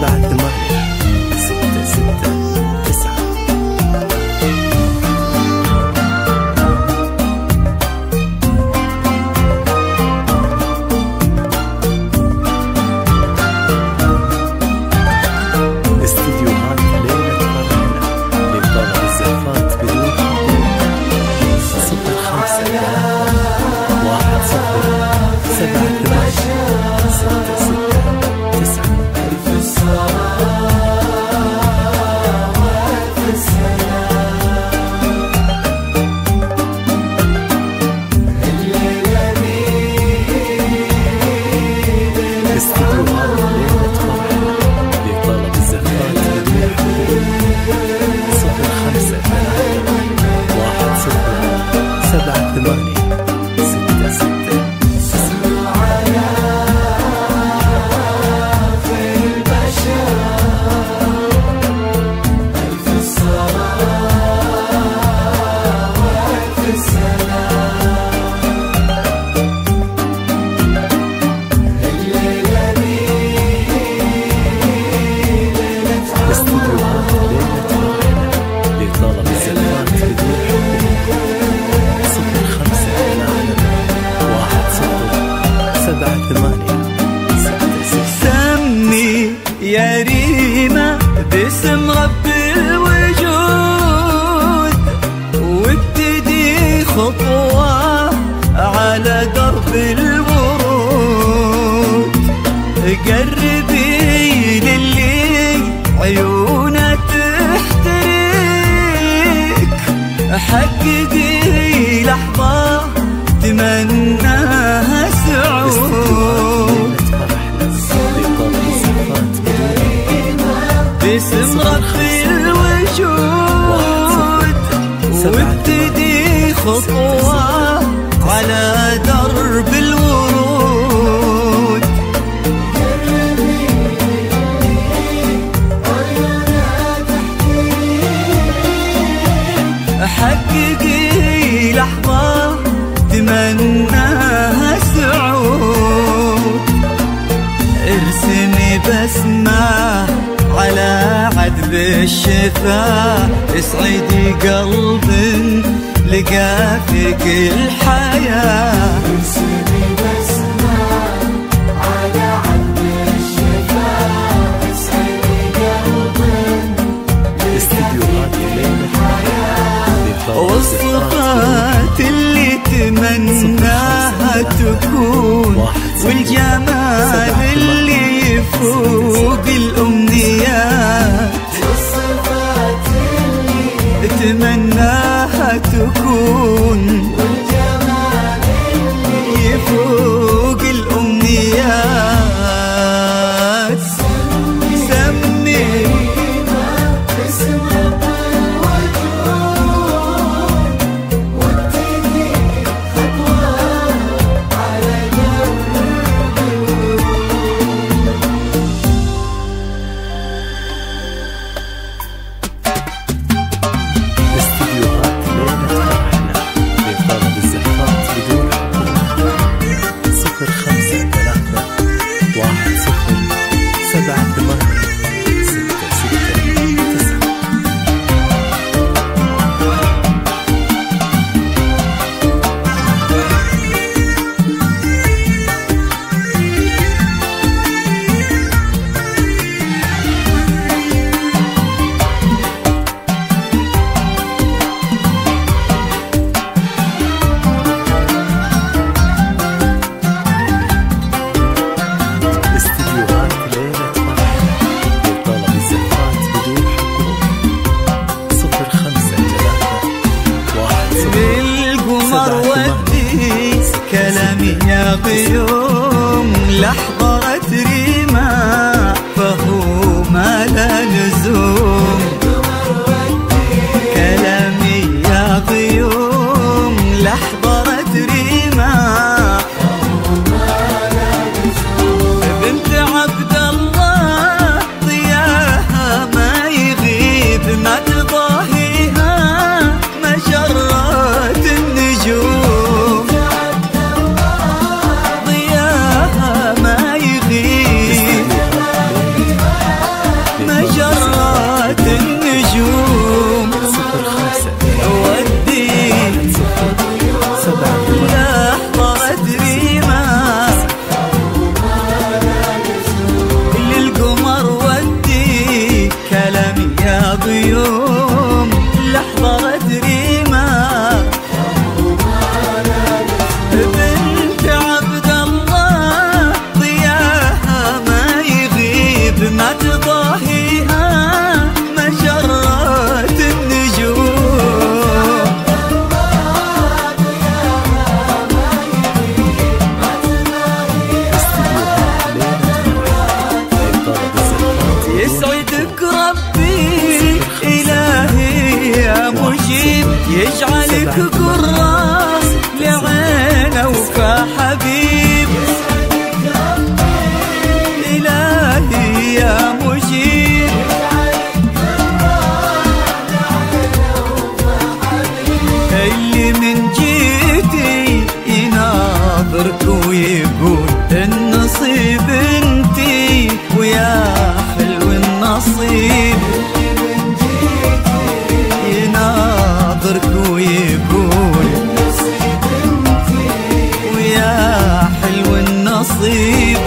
Like. the سبعة ثمانية سمي يا ريما باسم رب الوجود وابتدي خطوة على درب الورود. قربي للي عيونه تحترق حقي اسم رخي الوجود وابتدي خطوة على بالشفا اسعدي قلب لقى فيك الحياة. يوم لحظة ويقول النصيب انتي ويا حلو النصيب. يناظرك ويقول النصيب انتي ويا حلو النصيب.